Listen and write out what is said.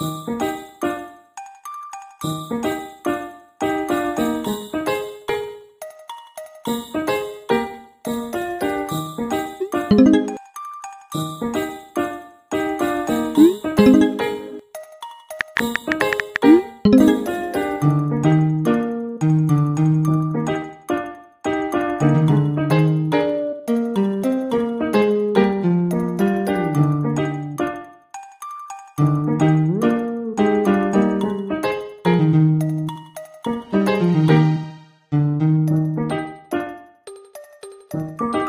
Thank you. Música